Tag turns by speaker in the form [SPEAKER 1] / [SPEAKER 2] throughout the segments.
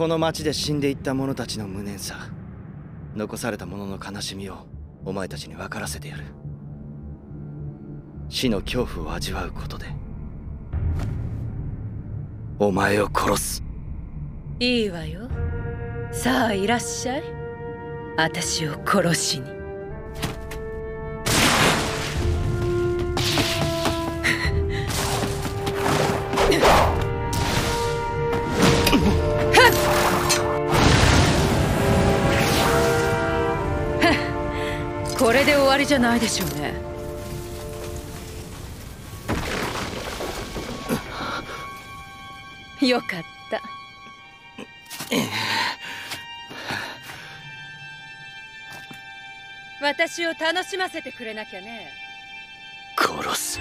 [SPEAKER 1] この町で死んでいった者たちの無念さ。残された者の悲しみをお前たちに分からせてやる。死の恐怖を味わうことでお前を殺す。
[SPEAKER 2] いいわよ。さあいらっしゃい。私を殺しに。これで終わりじゃないでしょうね。よかった。私を楽しませてくれなきゃね。
[SPEAKER 1] 殺す。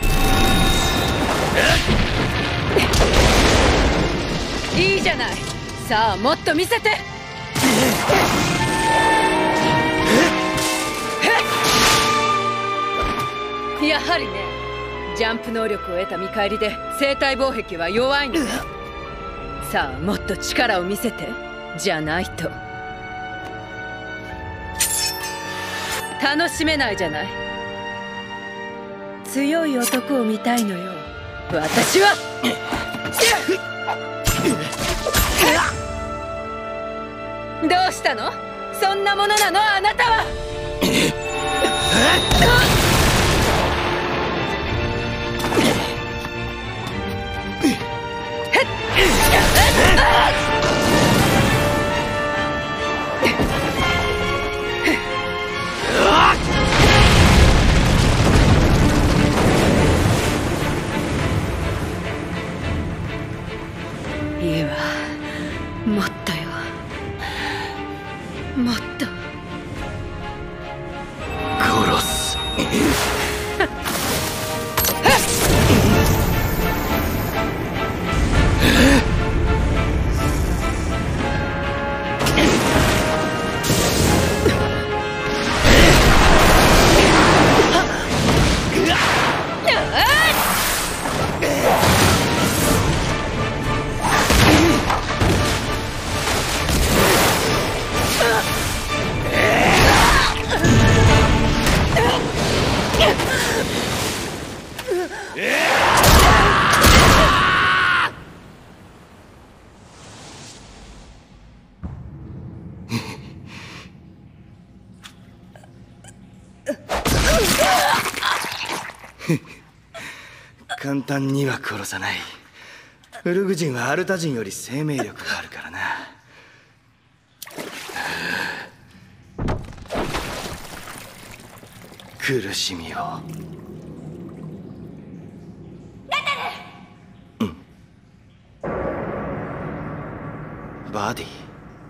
[SPEAKER 2] いいじゃない。さあもっと見せてやはりね。ジャンプ能力を得た見返りで生体防壁は弱いのね。さあもっと力を見せて。じゃないと。楽しめないじゃない。強い男を見たいのよ。私は。どうしたの？そんなものなの？あなたは いいわもっとよ。もっと。
[SPEAKER 1] 簡単には殺さない。ウルグ人はアルタ人より生命力があるからな。苦しみを。バディ